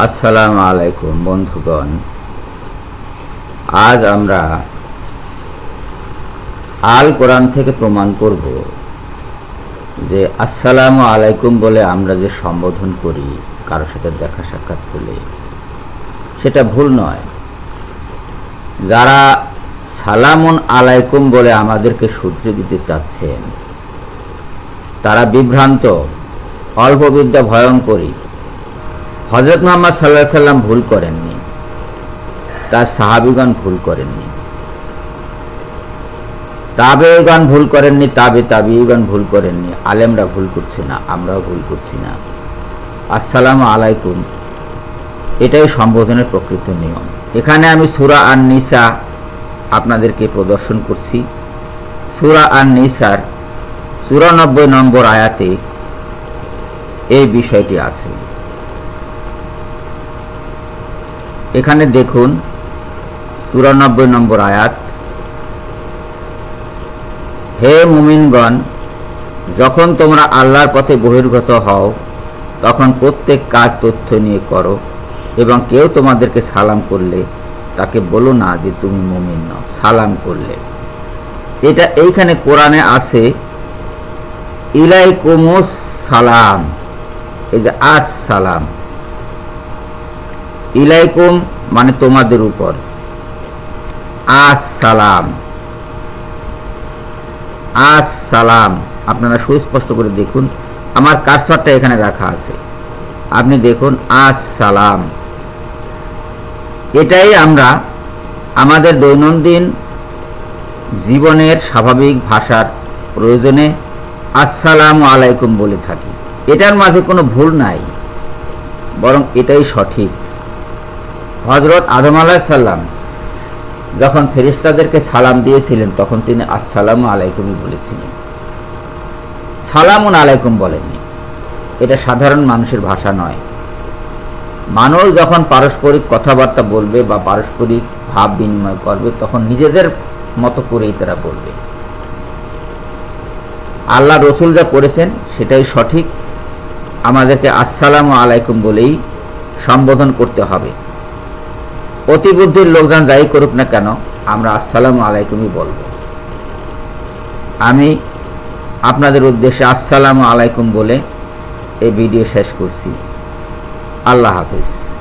আসসালামু আলাইকুম, বন্ধুগণ। আজ আমরা আল কোরআন থেকে প্রমাণ করব যে আসসালামু আলাইকুম বলে আমরা যে সম্বোধন করি কারোর সাথে দেখা সাক্ষাৎ হলে, সেটা ভুল নয়। যারা সালামুন আলাইকুম বলে আমাদেরকে শুধরে দিতে চাচ্ছেন, তারা বিভ্রান্ত অল্পবিদ্যা ভয়ঙ্করী। হজরত মোহাম্মদ সাল্লাহ সাল্লাম ভুল করেননি। তার সাহাবিগণ ভুল করেননি। তাবেগণ ভুল করেননি, তাবে তাবিগণ ভুল করেননি। আলেমরা ভুল করছে না, আমরাও ভুল করছি না। আসসালামু আলাইকুম। এটাই সম্বোধনের প্রকৃত নিয়ম। এখানে আমি সুরা আর নিসা আপনাদেরকে প্রদর্শন করছি। সুরা আর নিসার চুরানব্বই নম্বর আয়াতে এই বিষয়টি আছে। এখানে দেখুন চুরানব্বই নম্বর আয়াত। হে মুমিনগণ, যখন তোমরা আল্লাহর পথে বহির্গত হও, তখন প্রত্যেক কাজ তথ্য নিয়ে করো এবং কেউ তোমাদেরকে সালাম করলে তাকে বলো না যে তুমি মুমিন নও, সালাম করলে। এটা এইখানে কোরআনে আছে, ইলাইকুমুস সালাম, এই যে আস সালাম ইলাইকুম মানে তোমাদের উপর। আস সালাম আস সালাম আপনারা সুস্পষ্ট করে দেখুন, আমার কারসরটা এখানে রাখা আছে। আপনি দেখুন আস সালাম এটাই আমরা আমাদের দৈনন্দিন জীবনের স্বাভাবিক ভাষার প্রয়োজনে আসসালাম আলাইকুম বলে থাকি। এটার মাঝে কোনো ভুল নাই, বরং এটাই সঠিক। হজরত আদম আলাহিসাল্লাম যখন ফেরিস্তাদেরকে সালাম দিয়েছিলেন, তখন তিনি আসসালামু আলাইকুমই বলেছিলেন। সালামুন আলাইকুম বলেননি। এটা সাধারণ মানুষের ভাষা নয়। মানুষ যখন পারস্পরিক কথাবার্তা বলবে বা পারস্পরিক ভাব বিনিময় করবে, তখন নিজেদের মতো করেই তারা বলবে। আল্লাহ রসুল যা করেছেন, সেটাই সঠিক। আমাদেরকে আসসালামু আলাইকুম বলেই সম্বোধন করতে হবে। অতিবুদ্ধির লোকজন যাই করুক না কেন, আমরা আসসালামু আলাইকুমই বলব। আমি আপনাদের উদ্দেশ্যে আসসালামু আলাইকুম বলে এই ভিডিও শেষ করছি। আল্লাহ হাফিজ।